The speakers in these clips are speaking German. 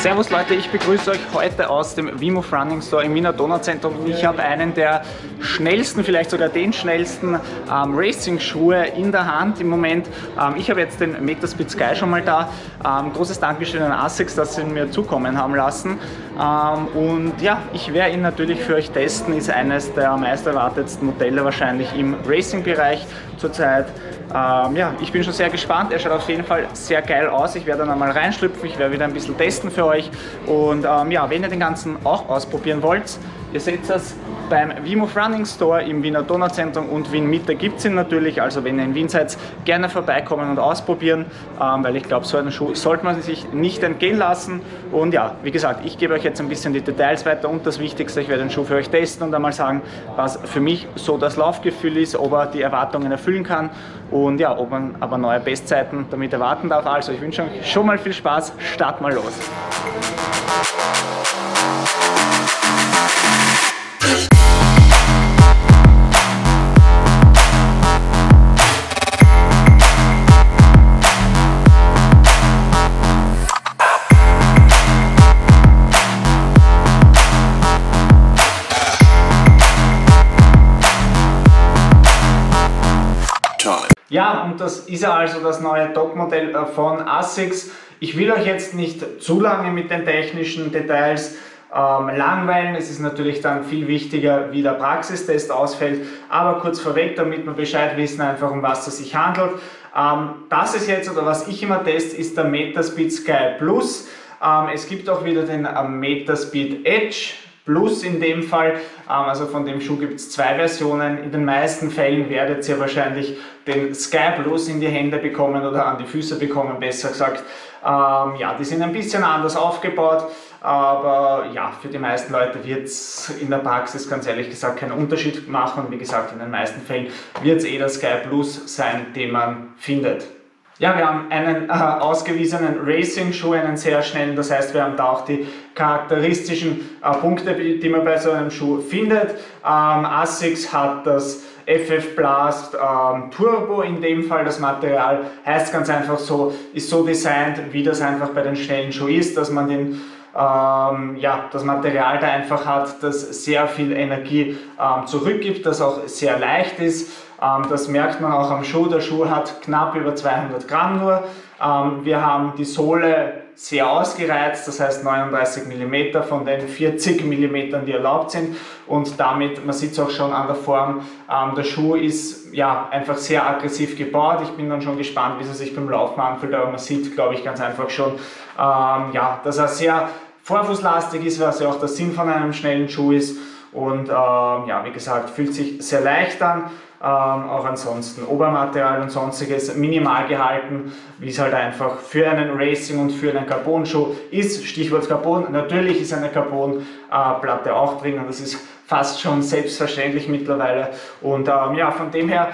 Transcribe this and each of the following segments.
Servus Leute, ich begrüße euch heute aus dem Wimov Running Store im Wiener Donauzentrum ich habe einen der schnellsten, vielleicht sogar den schnellsten ähm, Racing-Schuhe in der Hand im Moment. Ähm, ich habe jetzt den Metaspeed Sky schon mal da. Ähm, großes Dankeschön an ASICS, dass sie ihn mir zukommen haben lassen. Ähm, und ja, ich werde ihn natürlich für euch testen, ist eines der meist erwartetsten Modelle wahrscheinlich im Racing-Bereich zurzeit. Ähm, ja, ich bin schon sehr gespannt. Er schaut auf jeden Fall sehr geil aus. Ich werde dann einmal reinschlüpfen, ich werde wieder ein bisschen testen für euch. Und ähm, ja, wenn ihr den ganzen auch ausprobieren wollt, ihr seht das beim Vimov Running Store im Wiener Donauzentrum und Wien Mitte gibt es ihn natürlich. Also wenn ihr in Wien seid, gerne vorbeikommen und ausprobieren, ähm, weil ich glaube, so einen Schuh sollte man sich nicht entgehen lassen. Und ja, wie gesagt, ich gebe euch jetzt ein bisschen die Details weiter und das Wichtigste, ich werde den Schuh für euch testen und einmal sagen, was für mich so das Laufgefühl ist, ob er die Erwartungen erfüllen kann und ja, ob man aber neue Bestzeiten damit erwarten darf. Also ich wünsche euch schon mal viel Spaß, start mal los. Ja, und das ist ja also das neue Topmodell äh, von ASICS. Ich will euch jetzt nicht zu lange mit den technischen Details ähm, langweilen. Es ist natürlich dann viel wichtiger, wie der Praxistest ausfällt. Aber kurz vorweg, damit wir Bescheid wissen, einfach um was es sich handelt. Ähm, das ist jetzt, oder was ich immer teste, ist der Metaspeed Sky Plus. Ähm, es gibt auch wieder den äh, Metaspeed Edge. Plus in dem Fall, ähm, also von dem Schuh gibt es zwei Versionen. In den meisten Fällen werdet ihr wahrscheinlich den Sky Plus in die Hände bekommen oder an die Füße bekommen, besser gesagt. Ähm, ja, die sind ein bisschen anders aufgebaut, aber ja, für die meisten Leute wird es in der Praxis ganz ehrlich gesagt keinen Unterschied machen. Wie gesagt, in den meisten Fällen wird es eh der Sky Plus sein, den man findet. Ja, wir haben einen äh, ausgewiesenen Racing-Schuh, einen sehr schnellen, das heißt, wir haben da auch die charakteristischen äh, Punkte, die man bei so einem Schuh findet. Ähm, Asics hat das FF Blast ähm, Turbo in dem Fall. Das Material heißt ganz einfach so, ist so designt, wie das einfach bei den schnellen Schuhen ist, dass man den ähm, ja, das Material da einfach hat, das sehr viel Energie ähm, zurückgibt, das auch sehr leicht ist. Ähm, das merkt man auch am Schuh. Der Schuh hat knapp über 200 Gramm nur. Ähm, wir haben die Sohle sehr ausgereizt, das heißt 39 mm von den 40 mm, die erlaubt sind. Und damit, man sieht es auch schon an der Form, ähm, der Schuh ist ja einfach sehr aggressiv gebaut. Ich bin dann schon gespannt, wie es sich beim Laufen anfühlt, aber man sieht, glaube ich, ganz einfach schon, ja, dass er sehr vorfußlastig ist, was ja auch der Sinn von einem schnellen Schuh ist. Und ja, wie gesagt, fühlt sich sehr leicht an. Ähm, auch ansonsten Obermaterial und sonstiges minimal gehalten, wie es halt einfach für einen Racing und für einen Carbon-Schuh ist. Stichwort Carbon, natürlich ist eine Carbon-Platte auch drin und das ist fast schon selbstverständlich mittlerweile. Und ähm, ja, von dem her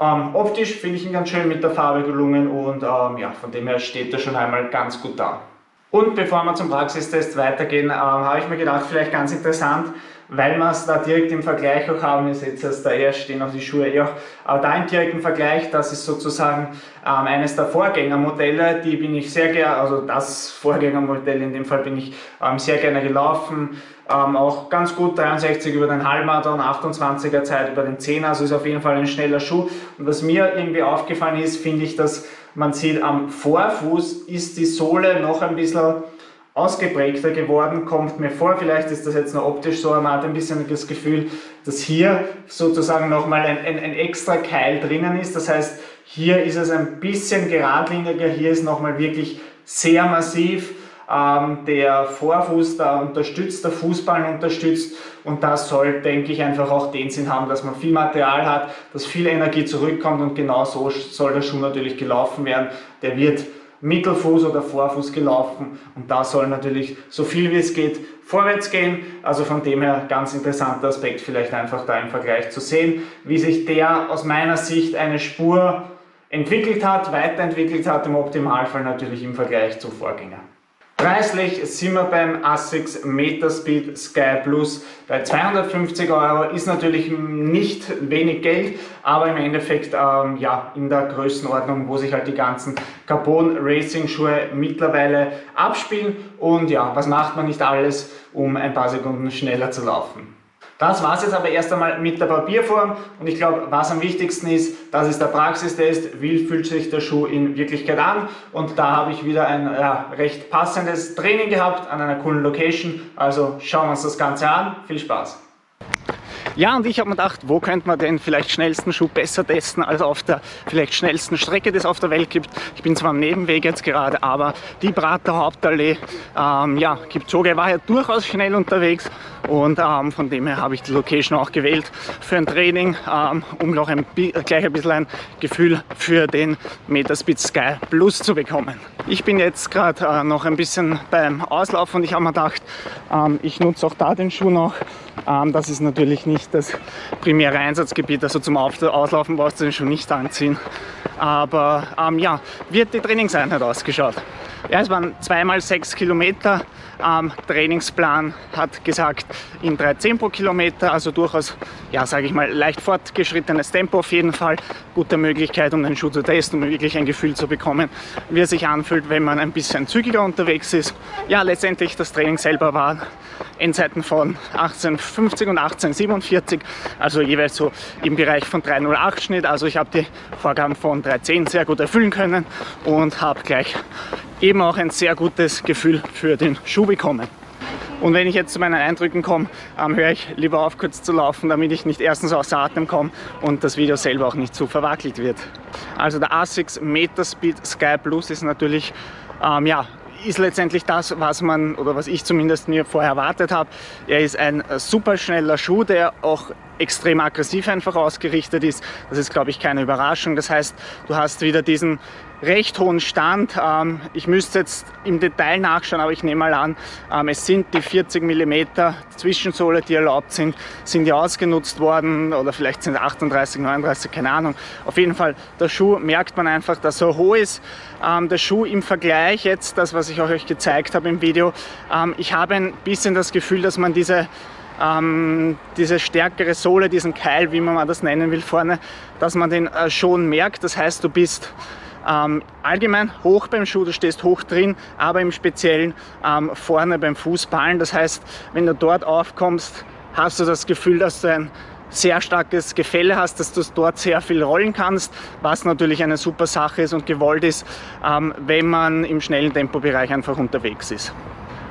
ähm, optisch finde ich ihn ganz schön mit der Farbe gelungen und ähm, ja, von dem her steht er schon einmal ganz gut da. Und bevor wir zum Praxistest weitergehen, ähm, habe ich mir gedacht, vielleicht ganz interessant, weil wir es da direkt im Vergleich auch haben. Ihr seht es, da erst stehen auch die Schuhe eh auch. Aber da im direkten Vergleich, das ist sozusagen ähm, eines der Vorgängermodelle, die bin ich sehr gerne, also das Vorgängermodell in dem Fall bin ich ähm, sehr gerne gelaufen. Ähm, auch ganz gut 63 über den Halbmarathon, 28er Zeit über den 10er, also ist auf jeden Fall ein schneller Schuh. Und was mir irgendwie aufgefallen ist, finde ich, dass man sieht am Vorfuß ist die Sohle noch ein bisschen ausgeprägter geworden, kommt mir vor. Vielleicht ist das jetzt nur optisch so, man hat ein bisschen das Gefühl, dass hier sozusagen nochmal ein, ein, ein extra Keil drinnen ist. Das heißt, hier ist es ein bisschen geradliniger, hier ist nochmal wirklich sehr massiv. Ähm, der Vorfuß da unterstützt, der Fußball unterstützt und das soll, denke ich, einfach auch den Sinn haben, dass man viel Material hat, dass viel Energie zurückkommt und genau so soll der Schuh natürlich gelaufen werden. Der wird Mittelfuß oder Vorfuß gelaufen und da soll natürlich so viel wie es geht vorwärts gehen. Also von dem her ganz interessanter Aspekt vielleicht einfach da im Vergleich zu sehen, wie sich der aus meiner Sicht eine Spur entwickelt hat, weiterentwickelt hat, im Optimalfall natürlich im Vergleich zu Vorgänger. Preislich sind wir beim ASICS Metaspeed Sky Plus bei 250 Euro. Ist natürlich nicht wenig Geld, aber im Endeffekt ähm, ja, in der Größenordnung, wo sich halt die ganzen Carbon Racing Schuhe mittlerweile abspielen. Und ja, was macht man nicht alles, um ein paar Sekunden schneller zu laufen? Das war es jetzt aber erst einmal mit der Papierform und ich glaube, was am wichtigsten ist, das ist der Praxistest, wie fühlt sich der Schuh in Wirklichkeit an? Und da habe ich wieder ein ja, recht passendes Training gehabt an einer coolen Location, also schauen wir uns das Ganze an, viel Spaß! Ja, und ich habe mir gedacht, wo könnte man den vielleicht schnellsten Schuh besser testen als auf der vielleicht schnellsten Strecke, die es auf der Welt gibt. Ich bin zwar am Nebenweg jetzt gerade, aber die Prater Hauptallee, ähm, ja, Kipchoge war ja durchaus schnell unterwegs und ähm, von dem her habe ich die Location auch gewählt für ein Training, ähm, um noch ein, gleich ein bisschen ein Gefühl für den Metaspeed Sky Plus zu bekommen. Ich bin jetzt gerade äh, noch ein bisschen beim Auslauf und ich habe mir gedacht, ähm, ich nutze auch da den Schuh noch das ist natürlich nicht das primäre Einsatzgebiet, also zum Auslaufen brauchst du den schon nicht anziehen. Aber ähm, ja, wie hat die Trainingseinheit ausgeschaut? Ja, es waren zweimal sechs Kilometer. Ähm, Trainingsplan hat gesagt in 3,10 pro Kilometer, also durchaus, ja, sage ich mal, leicht fortgeschrittenes Tempo auf jeden Fall. Gute Möglichkeit, um den Schuh zu testen, um wirklich ein Gefühl zu bekommen, wie er sich anfühlt, wenn man ein bisschen zügiger unterwegs ist. Ja, letztendlich das Training selber war Endzeiten von 1850 und 1847, also jeweils so im Bereich von 308 Schnitt. Also ich habe die Vorgaben von 310 sehr gut erfüllen können und habe gleich eben auch ein sehr gutes Gefühl für den Schuh bekommen. Und wenn ich jetzt zu meinen Eindrücken komme, ähm, höre ich lieber auf, kurz zu laufen, damit ich nicht erstens außer Atem komme und das Video selber auch nicht zu verwackelt wird. Also der ASICS Metaspeed Sky Plus ist natürlich ähm, ja, ist letztendlich das, was man oder was ich zumindest mir vorher erwartet habe. Er ist ein super schneller Schuh, der auch extrem aggressiv einfach ausgerichtet ist. Das ist, glaube ich, keine Überraschung. Das heißt, du hast wieder diesen recht hohen Stand. Ähm, ich müsste jetzt im Detail nachschauen, aber ich nehme mal an, ähm, es sind die 40 mm Zwischensohle, die erlaubt sind, sind ja ausgenutzt worden oder vielleicht sind 38, 39, keine Ahnung. Auf jeden Fall, der Schuh merkt man einfach, dass er hoch ist. Ähm, der Schuh im Vergleich jetzt, das was ich euch gezeigt habe im Video, ich habe ein bisschen das Gefühl, dass man diese ähm, diese stärkere Sohle, diesen Keil, wie man das nennen will, vorne, dass man den äh, schon merkt. Das heißt, du bist ähm, allgemein hoch beim Schuh, du stehst hoch drin, aber im Speziellen ähm, vorne beim Fußballen. Das heißt, wenn du dort aufkommst, hast du das Gefühl, dass du ein sehr starkes Gefälle hast, dass du dort sehr viel rollen kannst, was natürlich eine super Sache ist und gewollt ist, ähm, wenn man im schnellen Tempobereich einfach unterwegs ist.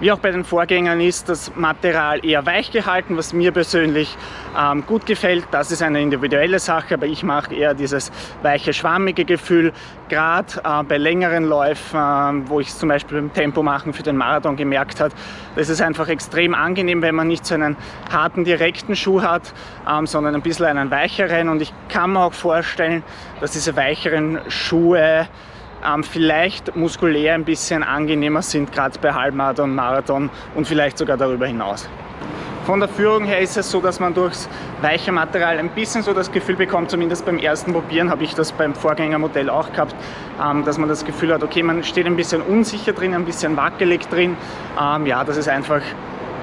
Wie auch bei den Vorgängern ist das Material eher weich gehalten, was mir persönlich ähm, gut gefällt. Das ist eine individuelle Sache, aber ich mache eher dieses weiche, schwammige Gefühl. Gerade äh, bei längeren Läufen, äh, wo ich es zum Beispiel beim Tempo machen für den Marathon gemerkt habe, das ist einfach extrem angenehm, wenn man nicht so einen harten, direkten Schuh hat, ähm, sondern ein bisschen einen weicheren. Und ich kann mir auch vorstellen, dass diese weicheren Schuhe ähm, vielleicht muskulär ein bisschen angenehmer sind, gerade bei Halbmarathon, Marathon und vielleicht sogar darüber hinaus. Von der Führung her ist es so, dass man durchs weiche Material ein bisschen so das Gefühl bekommt, zumindest beim ersten Probieren habe ich das beim Vorgängermodell auch gehabt, ähm, dass man das Gefühl hat, okay, man steht ein bisschen unsicher drin, ein bisschen wackelig drin. Ähm, ja, das ist einfach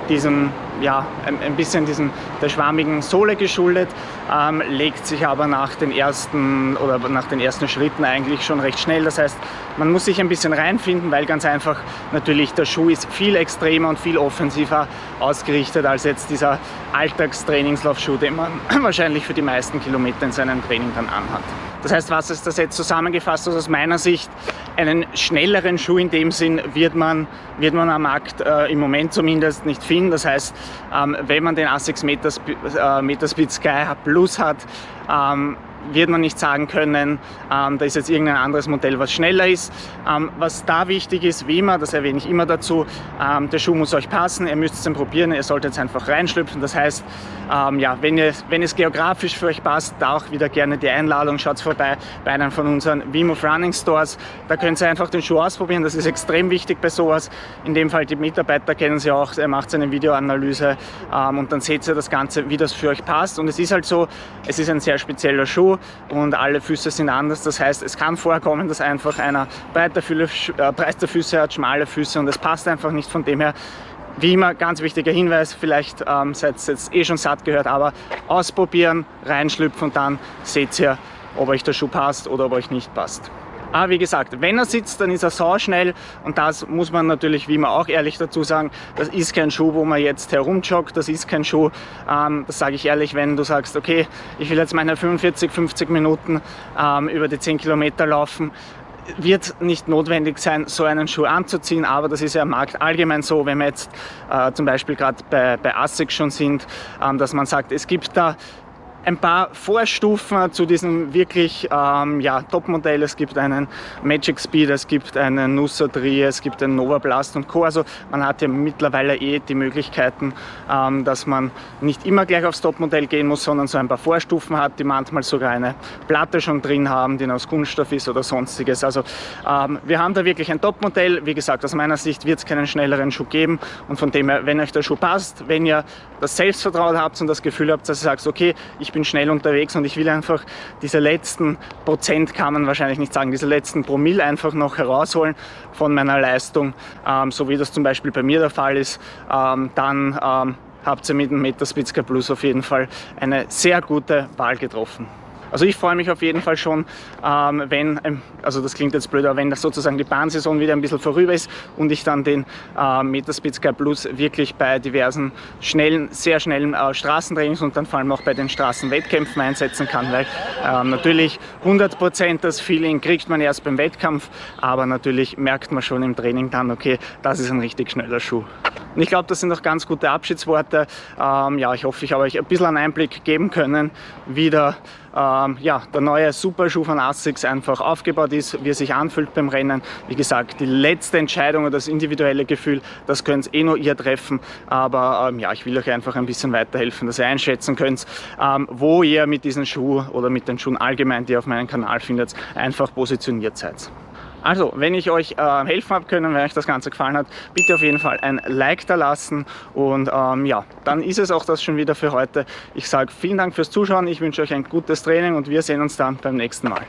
diesem, ja, ein, bisschen diesem, der schwammigen Sohle geschuldet, ähm, legt sich aber nach den ersten oder nach den ersten Schritten eigentlich schon recht schnell. Das heißt, man muss sich ein bisschen reinfinden, weil ganz einfach natürlich der Schuh ist viel extremer und viel offensiver ausgerichtet als jetzt dieser Alltagstrainingslaufschuh, den man wahrscheinlich für die meisten Kilometer in seinem Training dann anhat. Das heißt, was ist das jetzt zusammengefasst? Also aus meiner Sicht einen schnelleren Schuh in dem Sinn wird man, wird man am Markt äh, im Moment zumindest nicht finden. Das heißt, ähm, wenn man den ASICS Metaspeed, äh, Metaspeed Sky Plus hat, ähm, wird man nicht sagen können, ähm, da ist jetzt irgendein anderes Modell, was schneller ist. Ähm, was da wichtig ist, wie immer, das erwähne ich immer dazu, ähm, der Schuh muss euch passen, ihr müsst es dann probieren, ihr solltet jetzt einfach reinschlüpfen. Das heißt, ähm, ja, wenn, ihr, wenn es geografisch für euch passt, da auch wieder gerne die Einladung, schaut vorbei bei einem von unseren Vimov Running Stores. Da könnt ihr einfach den Schuh ausprobieren, das ist extrem wichtig bei sowas. In dem Fall die Mitarbeiter kennen sie auch, er macht seine Videoanalyse ähm, und dann seht ihr das Ganze, wie das für euch passt. Und es ist halt so, es ist ein sehr spezieller Schuh und alle Füße sind anders. Das heißt, es kann vorkommen, dass einfach einer breiter, äh, Füße hat, schmale Füße und es passt einfach nicht. Von dem her wie immer, ganz wichtiger Hinweis, vielleicht ähm, seid ihr jetzt eh schon satt gehört, aber ausprobieren, reinschlüpfen und dann seht ihr, ob euch der Schuh passt oder ob euch nicht passt. Aber wie gesagt, wenn er sitzt, dann ist er sauschnell und das muss man natürlich, wie immer auch ehrlich dazu sagen, das ist kein Schuh, wo man jetzt herumjoggt, das ist kein Schuh, ähm, das sage ich ehrlich, wenn du sagst, okay, ich will jetzt meine 45, 50 Minuten ähm, über die 10 Kilometer laufen, wird nicht notwendig sein, so einen Schuh anzuziehen, aber das ist ja am Markt allgemein so, wenn wir jetzt äh, zum Beispiel gerade bei, bei ASICS schon sind, ähm, dass man sagt, es gibt da ein paar Vorstufen zu diesem wirklich ähm, ja, Topmodell. Es gibt einen Magic Speed, es gibt einen Nusa 3, es gibt einen Nova Blast und Co. Also man hat ja mittlerweile eh die Möglichkeiten, ähm, dass man nicht immer gleich aufs Topmodell gehen muss, sondern so ein paar Vorstufen hat, die manchmal sogar eine Platte schon drin haben, die aus Kunststoff ist oder sonstiges. Also ähm, wir haben da wirklich ein Topmodell. Wie gesagt, aus meiner Sicht wird es keinen schnelleren Schuh geben und von dem her, wenn euch der Schuh passt, wenn ihr das Selbstvertrauen habt und das Gefühl habt, dass ihr sagt, okay, ich bin schnell unterwegs und ich will einfach diese letzten Prozent, kann man wahrscheinlich nicht sagen, diese letzten Promille einfach noch herausholen von meiner Leistung, ähm, so wie das zum Beispiel bei mir der Fall ist, ähm, dann ähm, habt ihr mit dem Metaspitzka Plus auf jeden Fall eine sehr gute Wahl getroffen. Also ich freue mich auf jeden Fall schon, ähm, wenn, ähm, also das klingt jetzt blöd, aber wenn das sozusagen die Bahnsaison wieder ein bisschen vorüber ist und ich dann den äh, Metaspeed Sky Plus wirklich bei diversen schnellen, sehr schnellen äh, Straßentrainings und dann vor allem auch bei den Straßenwettkämpfen einsetzen kann, weil äh, natürlich 100% das Feeling kriegt man erst beim Wettkampf, aber natürlich merkt man schon im Training dann, okay, das ist ein richtig schneller Schuh. Und ich glaube, das sind auch ganz gute Abschiedsworte. Ähm, ja, ich hoffe, ich habe euch ein bisschen einen Einblick geben können, wie der, ähm, ja, der neue Superschuh von Asics einfach aufgebaut ist, wie er sich anfühlt beim Rennen. Wie gesagt, die letzte Entscheidung oder das individuelle Gefühl, das könnt eh nur ihr treffen. Aber ähm, ja, ich will euch einfach ein bisschen weiterhelfen, dass ihr einschätzen könnt, ähm, wo ihr mit diesem Schuh oder mit den Schuhen allgemein, die ihr auf meinem Kanal findet, einfach positioniert seid. Also, wenn ich euch äh, helfen habe können, wenn euch das Ganze gefallen hat, bitte auf jeden Fall ein Like da lassen und ähm, ja, dann ist es auch das schon wieder für heute. Ich sage vielen Dank fürs Zuschauen, ich wünsche euch ein gutes Training und wir sehen uns dann beim nächsten Mal.